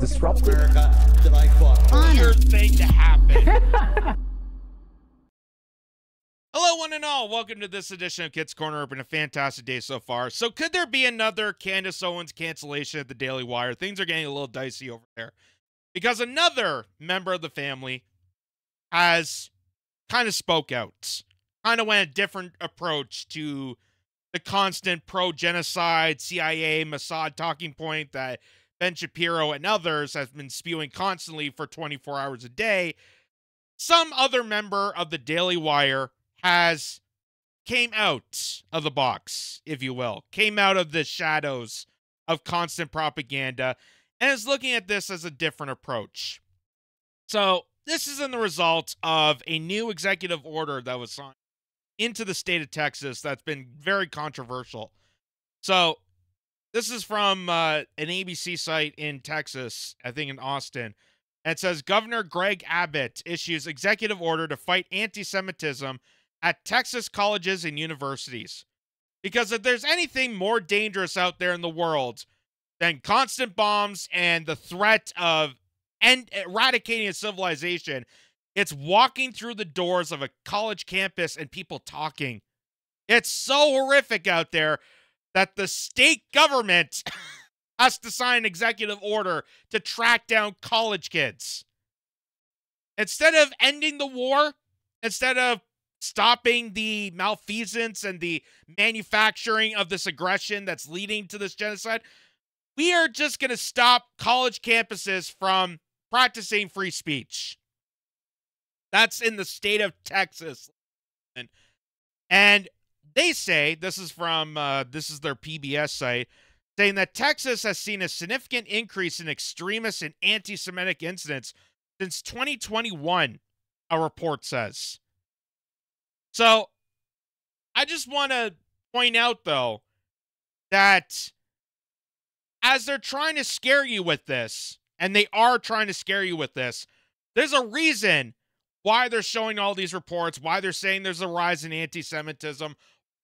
disrupted. America that I fought. Weird thing to happen. Hello, one and all. Welcome to this edition of Kitz Corner. It's been a fantastic day so far. So, could there be another Candace Owens cancellation at the Daily Wire? Things are getting a little dicey over there because another member of the family has kind of spoke out, kind of went a different approach to the constant pro genocide, CIA, Mossad talking point that Ben Shapiro and others have been spewing constantly for 24 hours a day. Some other member of the Daily Wire has came out of the box, if you will, came out of the shadows of constant propaganda and is looking at this as a different approach. So, this is in the result of a new executive order that was signed into the state of Texas that's been very controversial. So, this is from uh, an ABC site in Texas, I think in Austin. And it says Governor Greg Abbott issues executive order to fight anti Semitism at Texas colleges and universities. Because if there's anything more dangerous out there in the world than constant bombs and the threat of end, eradicating a civilization, it's walking through the doors of a college campus and people talking. It's so horrific out there that the state government has to sign an executive order to track down college kids. Instead of ending the war, instead of stopping the malfeasance and the manufacturing of this aggression that's leading to this genocide, we are just going to stop college campuses from practicing free speech. That's in the state of Texas. And, and they say, this is from, uh, this is their PBS site, saying that Texas has seen a significant increase in extremist and anti Semitic incidents since 2021, a report says. So I just want to point out, though, that as they're trying to scare you with this, and they are trying to scare you with this, there's a reason why they're showing all these reports, why they're saying there's a rise in anti Semitism,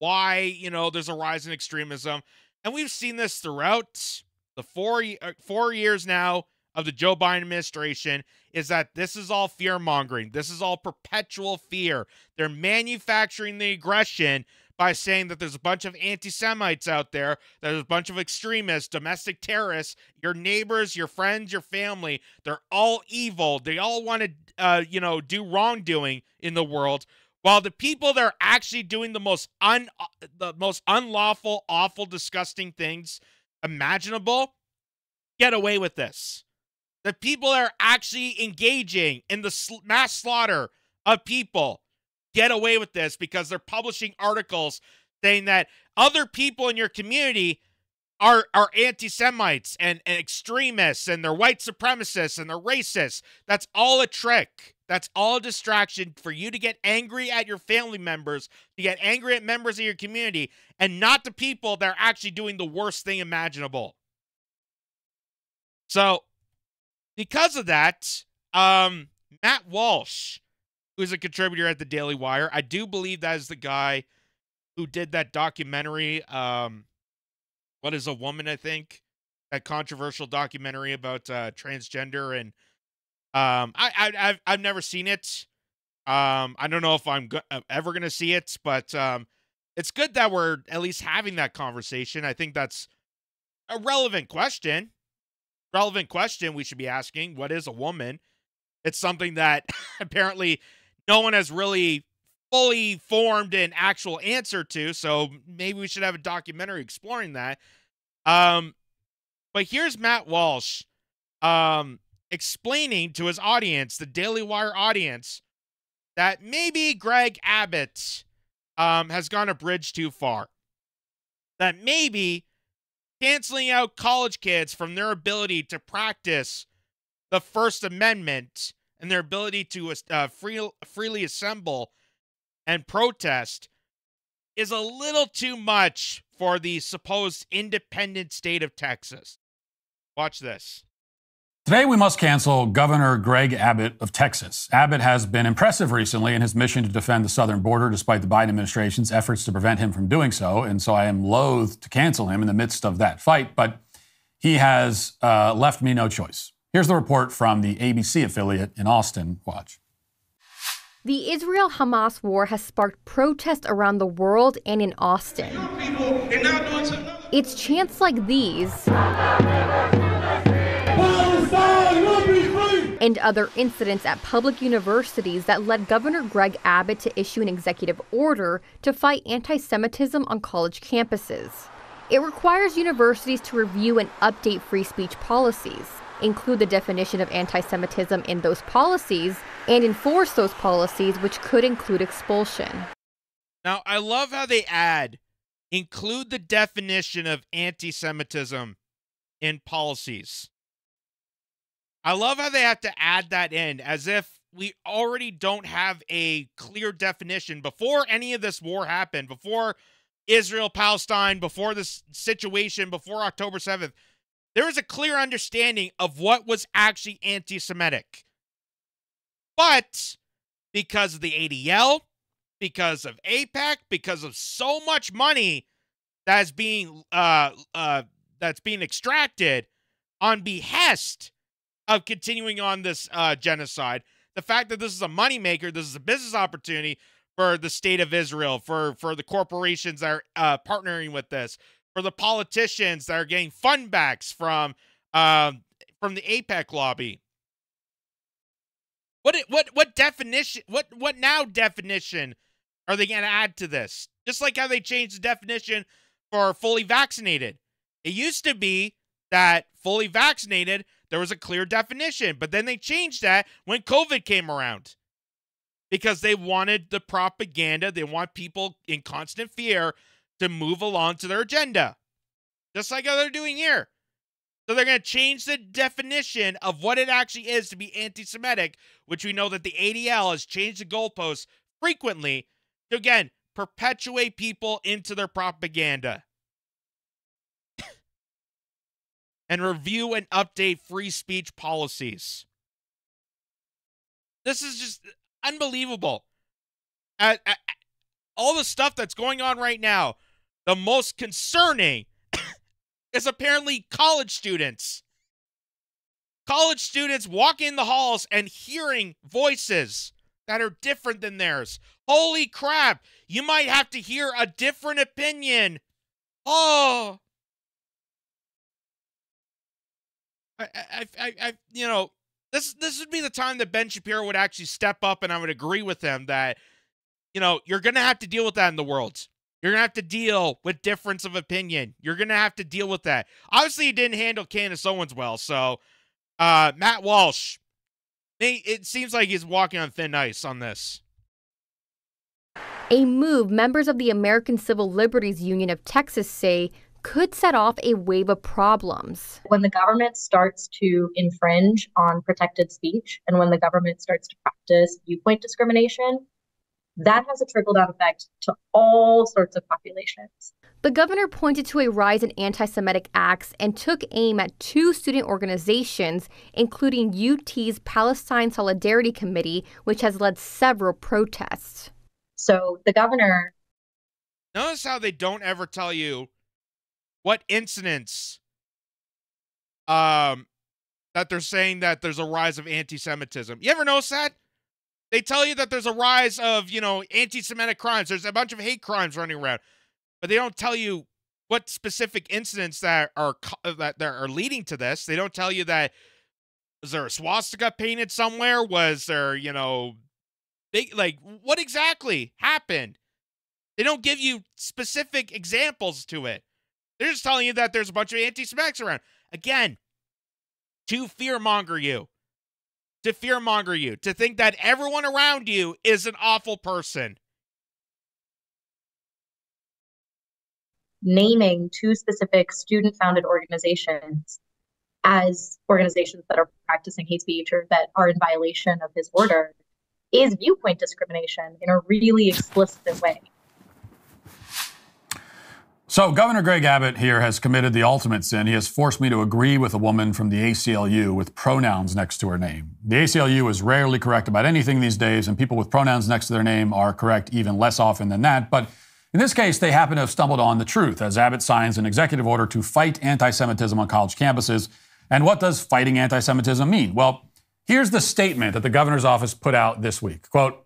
why, you know, there's a rise in extremism. And we've seen this throughout the four, uh, four years now of the Joe Biden administration is that this is all fear mongering. This is all perpetual fear. They're manufacturing the aggression by saying that there's a bunch of anti Semites out there, there's a bunch of extremists, domestic terrorists, your neighbors, your friends, your family. They're all evil. They all want to, uh, you know, do wrongdoing in the world. While the people that are actually doing the most un, the most unlawful, awful, disgusting things imaginable, get away with this. The people that are actually engaging in the mass slaughter of people get away with this because they're publishing articles saying that other people in your community are are anti-Semites and, and extremists and they're white supremacists and they're racists. That's all a trick. That's all a distraction for you to get angry at your family members, to get angry at members of your community, and not the people that are actually doing the worst thing imaginable. So because of that, um, Matt Walsh, who's a contributor at the Daily Wire, I do believe that is the guy who did that documentary. Um, what is a woman? I think that controversial documentary about uh, transgender and um, I, I I've I've never seen it. Um, I don't know if I'm go- uh, ever gonna see it, but um, it's good that we're at least having that conversation. I think that's a relevant question relevant question we should be asking what is a woman? It's something that apparently no one has really fully formed an actual answer to. So maybe we should have a documentary exploring that. Um, but here's Matt Walsh um, explaining to his audience, the Daily Wire audience, that maybe Greg Abbott um, has gone a bridge too far. That maybe canceling out college kids from their ability to practice the First Amendment and their ability to uh, free, freely assemble and protest is a little too much for the supposed independent state of Texas. Watch this. Today, we must cancel Governor Greg Abbott of Texas. Abbott has been impressive recently in his mission to defend the southern border, despite the Biden administration's efforts to prevent him from doing so. And so I am loath to cancel him in the midst of that fight, but he has uh, left me no choice. Here's the report from the ABC affiliate in Austin. Watch. The Israel Hamas war has sparked protests around the world and in Austin. It's chants like these and other incidents at public universities that led Governor Greg Abbott to issue an executive order to fight anti Semitism on college campuses. It requires universities to review and update free speech policies, include the definition of anti Semitism in those policies, and enforce those policies, which could include expulsion. Now, I love how they add include the definition of anti Semitism in policies. I love how they have to add that in as if we already don't have a clear definition before any of this war happened, before Israel Palestine, before this situation, before October 7th. There was a clear understanding of what was actually anti Semitic. But because of the ADL, because of AIPAC, because of so much money that's being uh, uh, that's being extracted on behest of continuing on this uh, genocide. The fact that this is a moneymaker, this is a business opportunity for the state of Israel, for for the corporations that are uh, partnering with this, for the politicians that are getting fund backs from um, from the AIPAC lobby. What what what definition? What what now definition are they going to add to this? Just like how they changed the definition for fully vaccinated. It used to be that fully vaccinated there was a clear definition. But then they changed that when COVID came around because they wanted the propaganda. They want people in constant fear to move along to their agenda, just like how they're doing here. So they're going to change the definition of what it actually is to be anti Semitic, which we know that the ADL has changed the goalposts frequently to, again, perpetuate people into their propaganda. and review and update free speech policies. This is just unbelievable. At, at, all the stuff that's going on right now, the most concerning is apparently college students. College students walking in the halls and hearing voices that are different than theirs. Holy crap, you might have to hear a different opinion. Oh, I, I, I, I, you know, this this would be the time that Ben Shapiro would actually step up, and I would agree with him that, you know, you're gonna have to deal with that in the world. You're gonna have to deal with difference of opinion. You're gonna have to deal with that. Obviously, he didn't handle Candace Owens well, so uh, Matt Walsh, it seems like he's walking on thin ice on this. A move members of the American Civil Liberties Union of Texas say could set off a wave of problems. When the government starts to infringe on protected speech and when the government starts to practice viewpoint discrimination, that has a trickle down effect to all sorts of populations. The governor pointed to a rise in anti Semitic acts and took aim at two student organizations, including UT's Palestine Solidarity Committee, which has led several protests. So the governor. Notice how they don't ever tell you what incidents um that they're saying that there's a rise of anti-Semitism. You ever notice that? They tell you that there's a rise of, you know, anti-Semitic crimes. There's a bunch of hate crimes running around. But they don't tell you what specific incidents that are uh, that, that are leading to this. They don't tell you that was there a swastika painted somewhere? Was there, you know, big like what exactly happened? They don't give you specific examples to it. They're just telling you that there's a bunch of anti Semitics around. Again, to fearmonger you. To fearmonger you. To think that everyone around you is an awful person. Naming two specific student founded organizations as organizations that are practicing hate speech or that are in violation of his order is viewpoint discrimination in a really explicit way. So, Governor Greg Abbott here has committed the ultimate sin. He has forced me to agree with a woman from the ACLU with pronouns next to her name. The ACLU is rarely correct about anything these days, and people with pronouns next to their name are correct even less often than that. But in this case, they happen to have stumbled on the truth as Abbott signs an executive order to fight anti Semitism on college campuses And what does fighting anti Semitism mean? Well, here's the statement that the governor's office put out this week. Quote,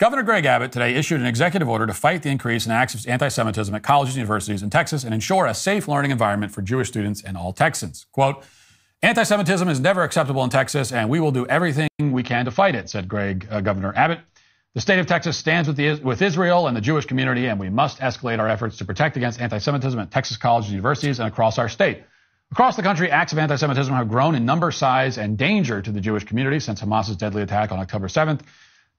Governor Greg Abbott today issued an executive order to fight the increase in acts of anti Semitism at colleges and universities in Texas and ensure a safe learning environment for Jewish students and all Texans. Quote, Anti Semitism is never acceptable in Texas, and we will do everything we can to fight it, said Greg, uh, Governor Abbott. The state of Texas stands with, the, with Israel and the Jewish community, and we must escalate our efforts to protect against anti Semitism at Texas colleges and universities and across our state. Across the country, acts of anti Semitism have grown in number, size, and danger to the Jewish community since Hamas's deadly attack on October 7th.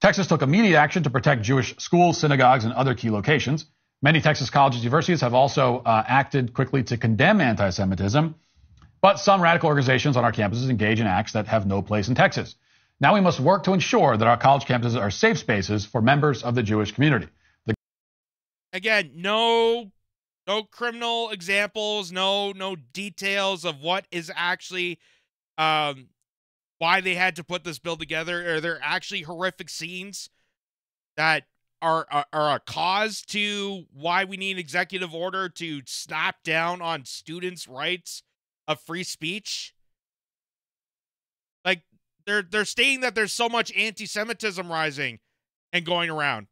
Texas took immediate action to protect Jewish schools, synagogues, and other key locations. Many Texas colleges and universities have also uh, acted quickly to condemn anti Semitism, but some radical organizations on our campuses engage in acts that have no place in Texas. Now we must work to ensure that our college campuses are safe spaces for members of the Jewish community. The- Again, no no criminal examples, no no details of what is actually um why they had to put this bill together. Are there actually horrific scenes that are, are, are a cause to why we need an executive order to snap down on students' rights of free speech? Like they're they're stating that there's so much anti-Semitism rising and going around.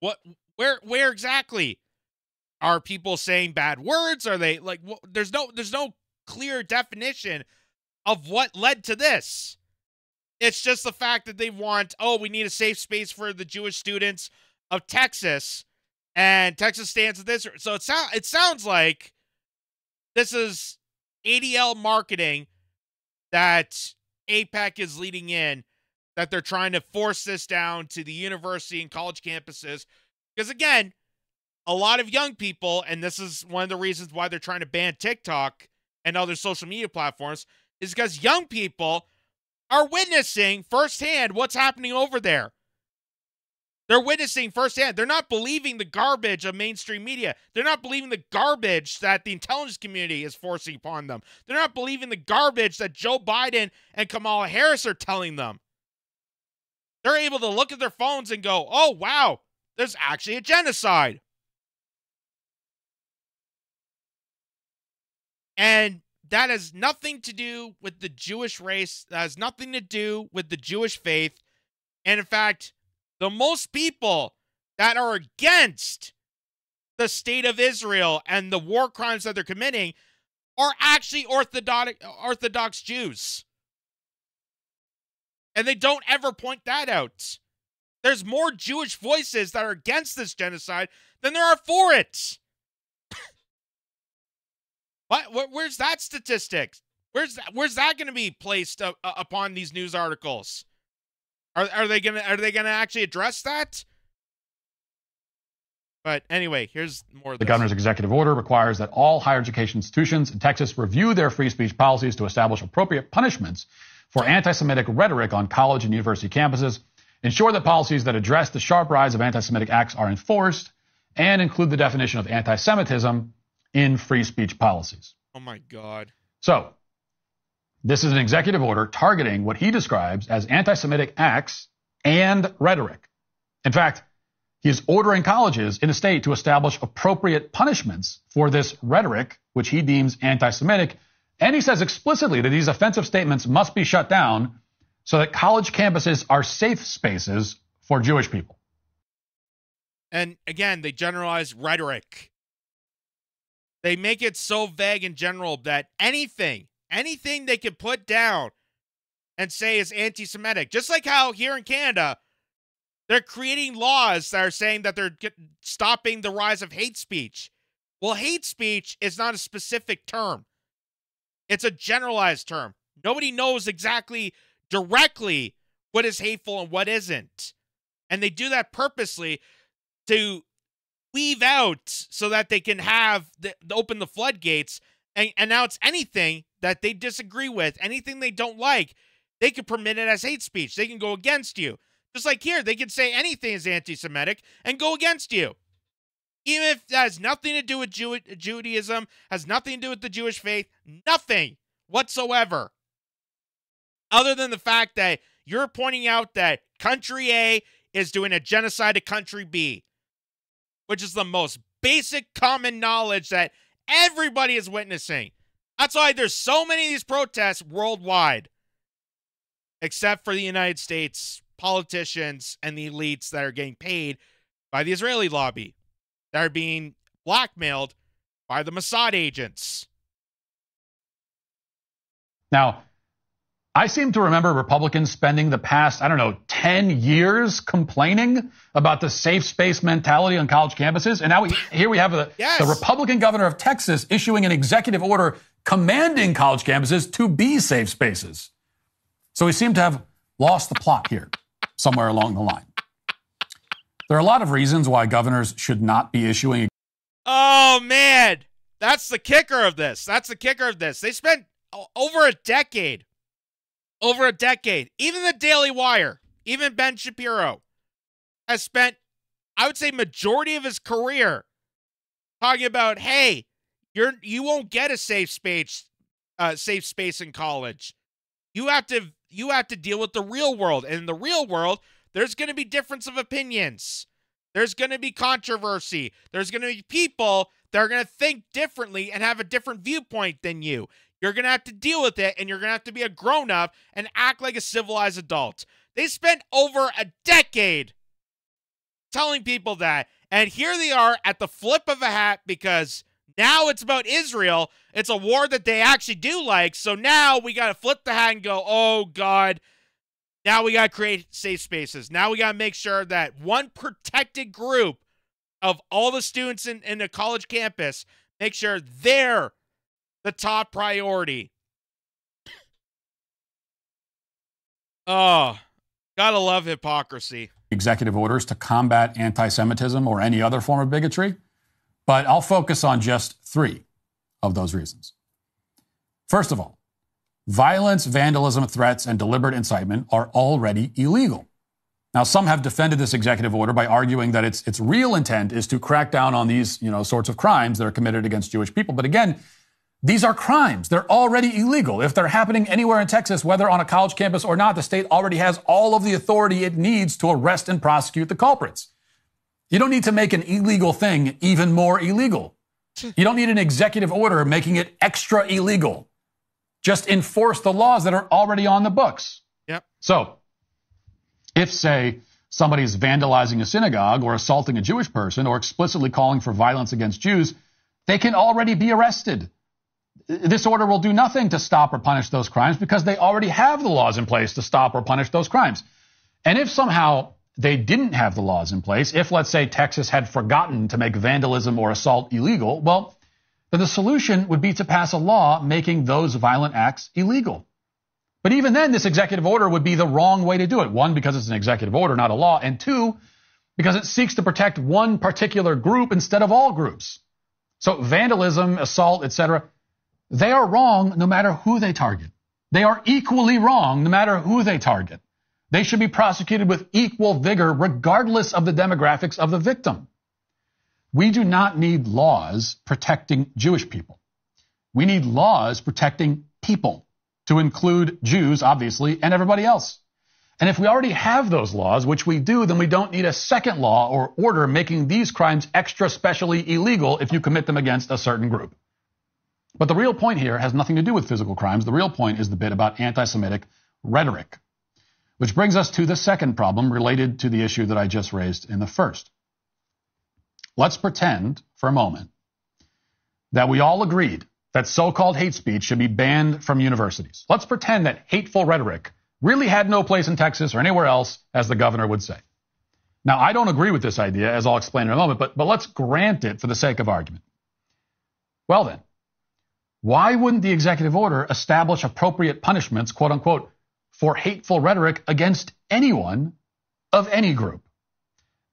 What where where exactly? Are people saying bad words? Are they like there's no there's no clear definition of what led to this. It's just the fact that they want, oh, we need a safe space for the Jewish students of Texas, and Texas stands with this. So it sounds it sounds like this is ADL marketing that AIPAC is leading in, that they're trying to force this down to the university and college campuses. Because again, a lot of young people, and this is one of the reasons why they're trying to ban TikTok and other social media platforms, is because young people are witnessing firsthand what's happening over there. They're witnessing firsthand. They're not believing the garbage of mainstream media. They're not believing the garbage that the intelligence community is forcing upon them. They're not believing the garbage that Joe Biden and Kamala Harris are telling them. They're able to look at their phones and go, oh, wow, there's actually a genocide. And that has nothing to do with the Jewish race. That has nothing to do with the Jewish faith. And in fact, the most people that are against the state of Israel and the war crimes that they're committing are actually Orthodox, Orthodox Jews. And they don't ever point that out. There's more Jewish voices that are against this genocide than there are for it. What? Where's that statistics? Where's that? Where's that going to be placed uh, uh, upon these news articles? Are are they gonna are they gonna actually address that? But anyway, here's more. the governor's executive order requires that all higher education institutions in Texas review their free speech policies to establish appropriate punishments for anti-Semitic rhetoric on college and university campuses, ensure that policies that address the sharp rise of anti-Semitic acts are enforced, and include the definition of anti-Semitism in free speech policies. Oh my God. So, this is an executive order targeting what he describes as anti Semitic acts and rhetoric. In fact, he is ordering colleges in the state to establish appropriate punishments for this rhetoric, which he deems anti Semitic. And he says explicitly that these offensive statements must be shut down so that college campuses are safe spaces for Jewish people. And again, they generalize rhetoric. They make it so vague in general that anything, anything they can put down and say is anti Semitic, just like how here in Canada, they're creating laws that are saying that they're stopping the rise of hate speech. Well, hate speech is not a specific term, it's a generalized term. Nobody knows exactly directly what is hateful and what isn't. And they do that purposely to weave out so that they can have the, open the floodgates and, it's anything that they disagree with, anything they don't like, they can permit it as hate speech. They can go against you. Just like here, they can say anything is anti Semitic and go against you. Even if that has nothing to do with Jew- Judaism, has nothing to do with the Jewish faith, nothing whatsoever. Other than the fact that you're pointing out that country A is doing a genocide to country B which is the most basic common knowledge that everybody is witnessing. That's why there's so many of these protests worldwide, except for the United States politicians and the elites that are getting paid by the Israeli lobby, that are being blackmailed by the Mossad agents. Now, I seem to remember Republicans spending the past, I don't know, 10 years complaining about the safe space mentality on college campuses. And now we, here we have the, yes. the Republican governor of Texas issuing an executive order commanding college campuses to be safe spaces. So we seem to have lost the plot here somewhere along the line. There are a lot of reasons why governors should not be issuing. Oh, man. That's the kicker of this. That's the kicker of this. They spent over a decade over a decade. Even the Daily Wire, even Ben Shapiro, has spent, I would say, majority of his career talking about, hey, you're you won't get a safe space, uh, safe space in college. You have to you have to deal with the real world, and in the real world, there's going to be difference of opinions. There's going to be controversy. There's going to be people that are going to think differently and have a different viewpoint than you. You're going to have to deal with it and you're going to have to be a grown up and act like a civilized adult. They spent over a decade telling people that. And here they are at the flip of a hat because now it's about Israel. It's a war that they actually do like. So now we got to flip the hat and go, oh, God. Now we got to create safe spaces. Now we got to make sure that one protected group of all the students in, in a college campus, make sure they're the top priority. oh, gotta love hypocrisy. Executive orders to combat anti Semitism or any other form of bigotry, but I'll focus on just three of those reasons. First of all, violence, vandalism, threats, and deliberate incitement are already illegal. Now, some have defended this executive order by arguing that its, its real intent is to crack down on these you know, sorts of crimes that are committed against Jewish people. But again, these are crimes. They're already illegal. If they're happening anywhere in Texas, whether on a college campus or not, the state already has all of the authority it needs to arrest and prosecute the culprits. You don't need to make an illegal thing even more illegal. You don't need an executive order making it extra illegal. Just enforce the laws that are already on the books. Yep. So, if, say, somebody's vandalizing a synagogue or assaulting a Jewish person or explicitly calling for violence against Jews, they can already be arrested this order will do nothing to stop or punish those crimes because they already have the laws in place to stop or punish those crimes. And if somehow they didn't have the laws in place, if let's say Texas had forgotten to make vandalism or assault illegal, well, then the solution would be to pass a law making those violent acts illegal. But even then, this executive order would be the wrong way to do it. One, because it's an executive order, not a law. And two, because it seeks to protect one particular group instead of all groups. So vandalism, assault, etc., they are wrong no matter who they target. They are equally wrong no matter who they target. They should be prosecuted with equal vigor regardless of the demographics of the victim. We do not need laws protecting Jewish people. We need laws protecting people, to include Jews, obviously, and everybody else. And if we already have those laws, which we do, then we don't need a second law or order making these crimes extra specially illegal if you commit them against a certain group. But the real point here has nothing to do with physical crimes. The real point is the bit about anti Semitic rhetoric. Which brings us to the second problem related to the issue that I just raised in the first. Let's pretend for a moment that we all agreed that so called hate speech should be banned from universities. Let's pretend that hateful rhetoric really had no place in Texas or anywhere else, as the governor would say. Now, I don't agree with this idea, as I'll explain in a moment, but, but let's grant it for the sake of argument. Well, then, why wouldn't the executive order establish appropriate punishments, quote unquote, for hateful rhetoric against anyone of any group?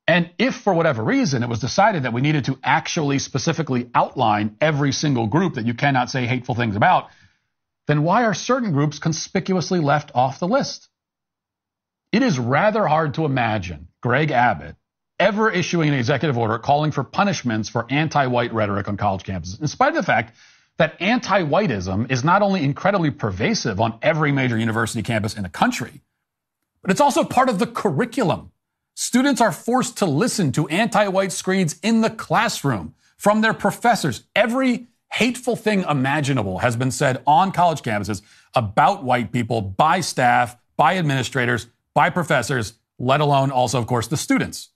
And if for whatever reason it was decided that we needed to actually specifically outline every single group that you cannot say hateful things about, then why are certain groups conspicuously left off the list? It is rather hard to imagine Greg Abbott ever issuing an executive order calling for punishments for anti-white rhetoric on college campuses, in spite of the fact that anti-whiteism is not only incredibly pervasive on every major university campus in the country, but it's also part of the curriculum. Students are forced to listen to anti-white screeds in the classroom from their professors. Every hateful thing imaginable has been said on college campuses about white people by staff, by administrators, by professors, let alone also, of course, the students.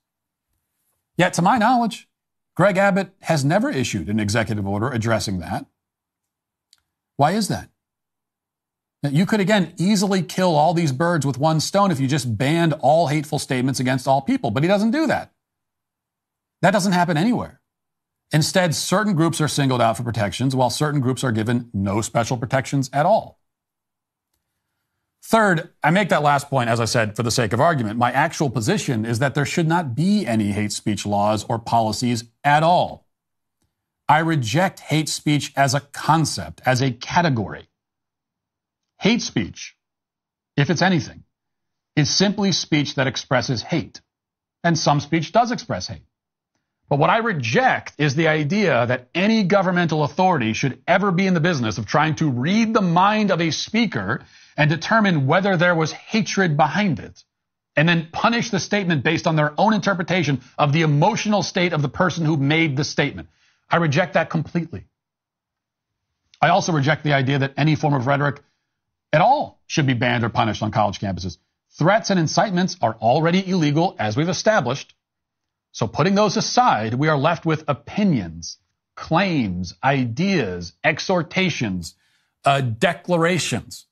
Yet, to my knowledge, Greg Abbott has never issued an executive order addressing that. Why is that? You could, again, easily kill all these birds with one stone if you just banned all hateful statements against all people, but he doesn't do that. That doesn't happen anywhere. Instead, certain groups are singled out for protections, while certain groups are given no special protections at all. Third, I make that last point, as I said, for the sake of argument. My actual position is that there should not be any hate speech laws or policies at all. I reject hate speech as a concept, as a category. Hate speech, if it's anything, is simply speech that expresses hate. And some speech does express hate. But what I reject is the idea that any governmental authority should ever be in the business of trying to read the mind of a speaker and determine whether there was hatred behind it, and then punish the statement based on their own interpretation of the emotional state of the person who made the statement. I reject that completely. I also reject the idea that any form of rhetoric at all should be banned or punished on college campuses. Threats and incitements are already illegal, as we've established. So putting those aside, we are left with opinions, claims, ideas, exhortations, uh, declarations.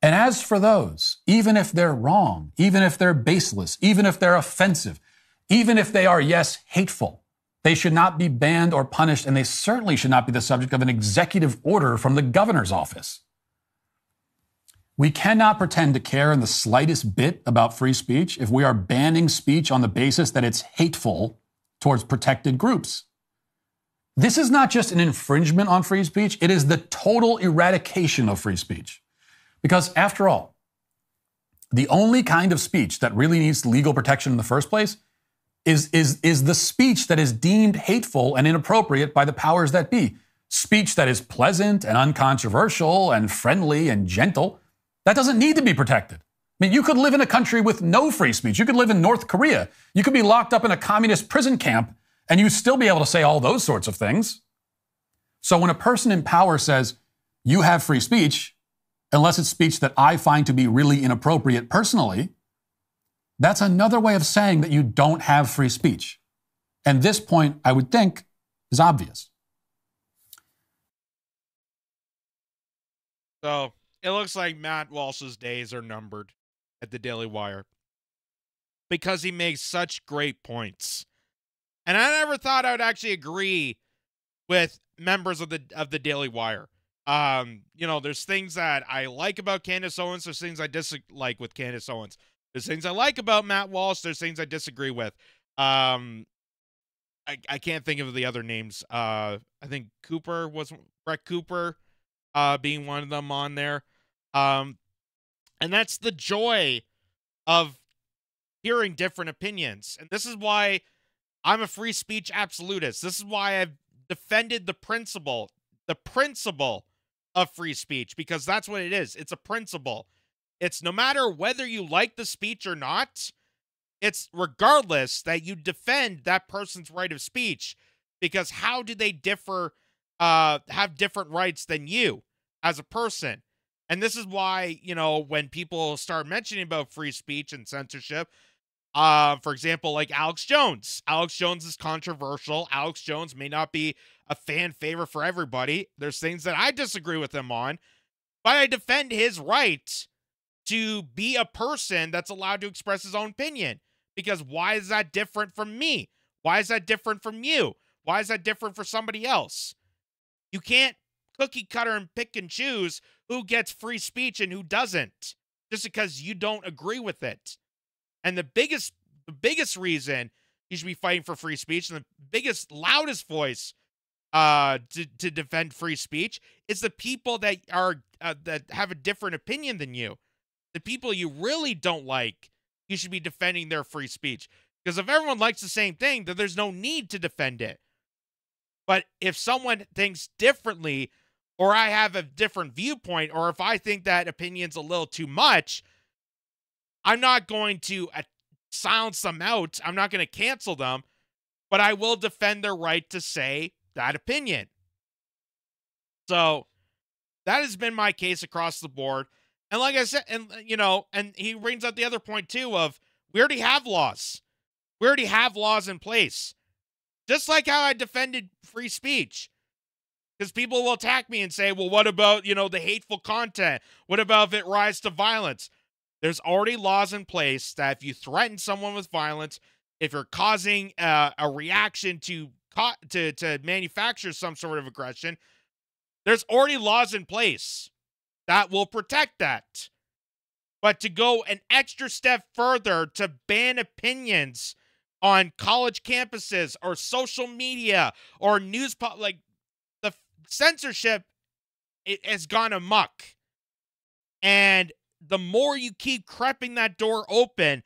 And as for those, even if they're wrong, even if they're baseless, even if they're offensive, even if they are, yes, hateful, they should not be banned or punished, and they certainly should not be the subject of an executive order from the governor's office. We cannot pretend to care in the slightest bit about free speech if we are banning speech on the basis that it's hateful towards protected groups. This is not just an infringement on free speech, it is the total eradication of free speech. Because after all, the only kind of speech that really needs legal protection in the first place is, is, is the speech that is deemed hateful and inappropriate by the powers that be. Speech that is pleasant and uncontroversial and friendly and gentle that doesn't need to be protected. I mean, you could live in a country with no free speech. You could live in North Korea. You could be locked up in a communist prison camp and you still be able to say all those sorts of things. So when a person in power says, you have free speech, unless it's speech that I find to be really inappropriate personally, that's another way of saying that you don't have free speech. And this point, I would think, is obvious. So it looks like Matt Walsh's days are numbered at the Daily Wire because he makes such great points. And I never thought I would actually agree with members of the of the Daily Wire. Um, you know, there's things that I like about Candace Owens, there's things I dislike with Candace Owens. There's things I like about Matt Walsh, there's things I disagree with. Um I, I can't think of the other names. Uh I think Cooper was Brett Cooper uh being one of them on there. Um, and that's the joy of hearing different opinions. And this is why I'm a free speech absolutist. This is why I've defended the principle, the principle of free speech, because that's what it is. It's a principle. It's no matter whether you like the speech or not, it's regardless that you defend that person's right of speech. Because how do they differ, uh, have different rights than you as a person? And this is why, you know, when people start mentioning about free speech and censorship, uh, for example, like Alex Jones. Alex Jones is controversial. Alex Jones may not be a fan favorite for everybody. There's things that I disagree with him on, but I defend his right to be a person that's allowed to express his own opinion. Because why is that different from me? Why is that different from you? Why is that different for somebody else? You can't cookie cutter and pick and choose who gets free speech and who doesn't just because you don't agree with it. And the biggest the biggest reason you should be fighting for free speech and the biggest loudest voice uh to, to defend free speech is the people that are uh, that have a different opinion than you. The people you really don't like, you should be defending their free speech. Because if everyone likes the same thing, then there's no need to defend it. But if someone thinks differently or I have a different viewpoint, or if I think that opinion's a little too much, I'm not going to uh, silence them out. I'm not going to cancel them, but I will defend their right to say that opinion. So that has been my case across the board. And like I said, and you know, and he brings up the other point too of we already have laws. We already have laws in place. Just like how I defended free speech. Because people will attack me and say, well, what about, you know, the hateful content? What about if it rises to violence? There's already laws in place that if you threaten someone with violence, if you're causing uh, a reaction to, to to manufacture some sort of aggression, there's already laws in place that will protect that. But to go an extra step further to ban opinions on college campuses or social media or news like the censorship it has gone amok. And the more you keep creeping that door open,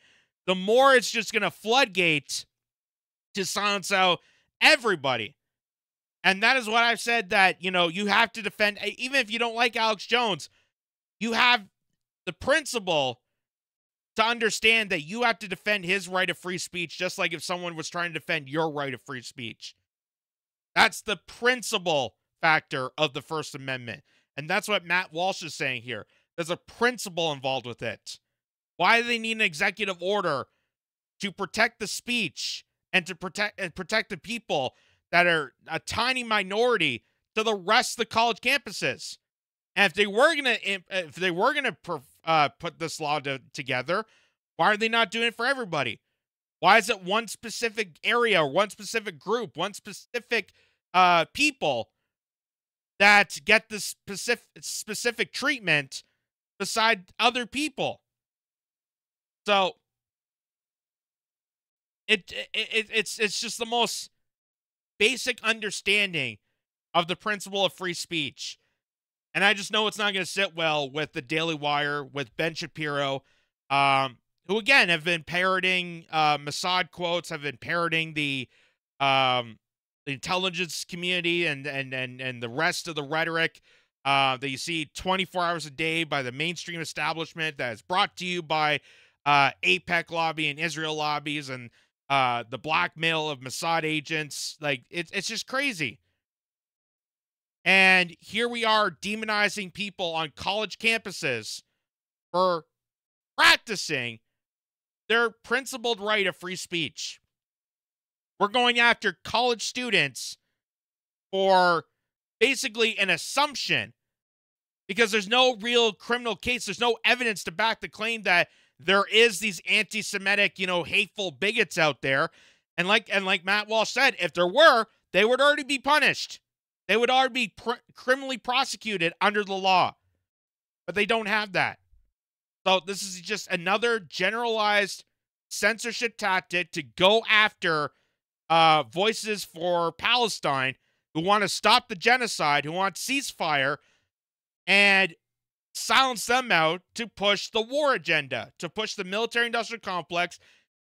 the more it's just going to floodgate to silence out everybody. And that is what I've said that, you know, you have to defend, even if you don't like Alex Jones, you have the principle to understand that you have to defend his right of free speech, just like if someone was trying to defend your right of free speech. That's the principle factor of the First Amendment. And that's what Matt Walsh is saying here. There's a principle involved with it. Why do they need an executive order to protect the speech and to protect and protect the people that are a tiny minority to the rest of the college campuses? And if they were gonna if they were gonna uh, put this law to, together, why are they not doing it for everybody? Why is it one specific area or one specific group, one specific uh, people that get this specific specific treatment beside other people? So it, it, it it's it's just the most basic understanding of the principle of free speech. And I just know it's not going to sit well with the Daily Wire, with Ben Shapiro, um, who again have been parroting uh, Mossad quotes, have been parroting the um, the intelligence community and and and and the rest of the rhetoric uh, that you see 24 hours a day by the mainstream establishment that is brought to you by uh, AIPAC lobby and Israel lobbies and uh, the blackmail of Mossad agents. Like it's it's just crazy. And here we are demonizing people on college campuses for practicing their principled right of free speech. We're going after college students for basically an assumption because there's no real criminal case. There's no evidence to back the claim that there is these anti-Semitic, you know, hateful bigots out there. And like and like Matt Walsh said, if there were, they would already be punished. They would already be pr- criminally prosecuted under the law. But they don't have that. So this is just another generalized censorship tactic to go after uh, voices for Palestine who want to stop the genocide, who want ceasefire, and silence them out to push the war agenda, to push the military industrial complex,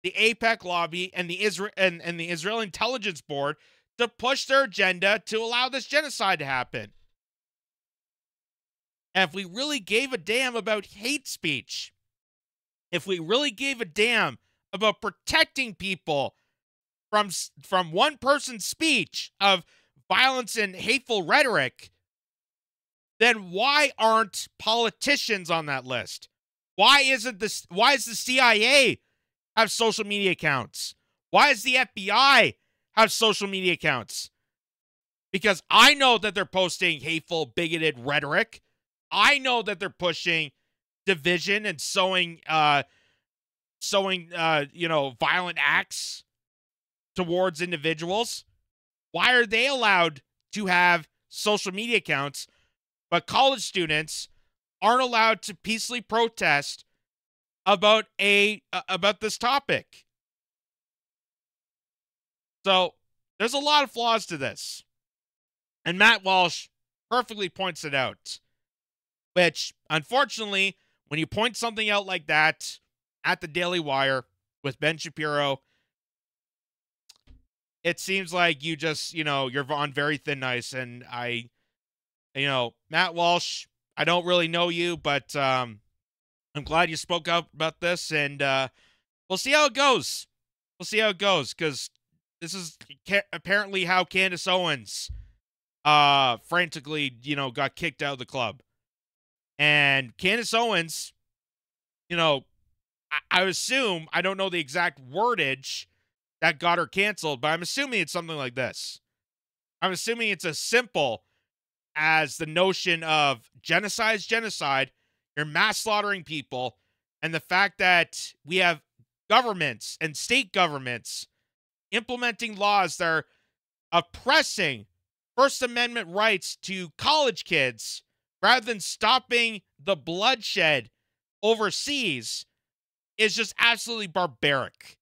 the AIPAC lobby, and the Israel and, and the Israel intelligence board to push their agenda to allow this genocide to happen. And if we really gave a damn about hate speech, if we really gave a damn about protecting people from from one person's speech of violence and hateful rhetoric, then why aren't politicians on that list? Why isn't this why is the CIA have social media accounts? Why is the FBI have social media accounts? Because I know that they're posting hateful, bigoted rhetoric. I know that they're pushing division and sowing uh sowing uh you know violent acts towards individuals. Why are they allowed to have social media accounts but college students aren't allowed to peacefully protest about a uh, about this topic. So, there's a lot of flaws to this. And Matt Walsh perfectly points it out. Which, unfortunately, when you point something out like that at the Daily Wire with Ben Shapiro, it seems like you just, you know, you're on very thin ice. And I you know, Matt Walsh, I don't really know you, but um, I'm glad you spoke up about this, and uh, we'll see how it goes. We'll see how it goes because this is apparently how Candace Owens uh, frantically, you know, got kicked out of the club. And Candace Owens, you know, I, I assume, I don't know the exact wordage that got her canceled, but I'm assuming it's something like this. I'm assuming it's as simple as the notion of genocide is genocide, you're mass slaughtering people, and the fact that we have governments and state governments implementing laws that are oppressing First Amendment rights to college kids rather than stopping the bloodshed overseas is just absolutely barbaric.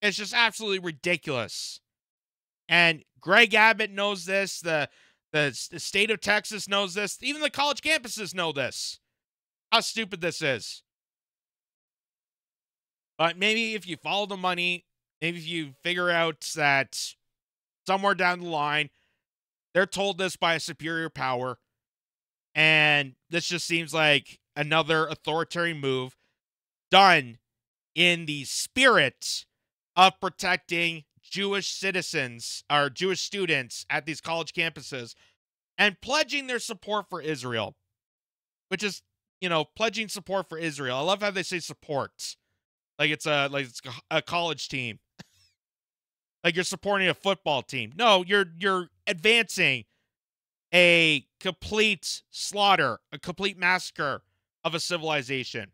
It's just absolutely ridiculous. And Greg Abbott knows this. The, the, state of Texas knows this. Even the college campuses know this. How stupid this is. But maybe if you follow the money, maybe if you figure out that somewhere down the line, they're told this by a superior power. And this just seems like another authoritarian move done in the spirit of protecting Jewish citizens or Jewish students at these college campuses and pledging their support for Israel, which is, you know, pledging support for Israel. I love how they say support. Like it's a like it's a college team. Like you're supporting a football team. No, you're you're advancing a complete slaughter, a complete massacre of a civilization.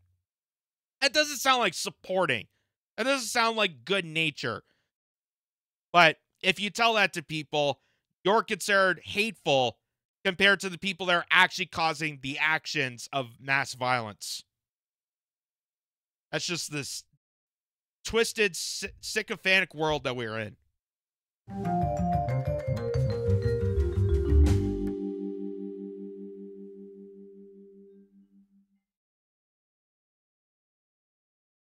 That doesn't sound like supporting. That doesn't sound like good nature. But if you tell that to people, you're considered hateful compared to the people that are actually causing the actions of mass violence. That's just this twisted, sycophantic world that we're in.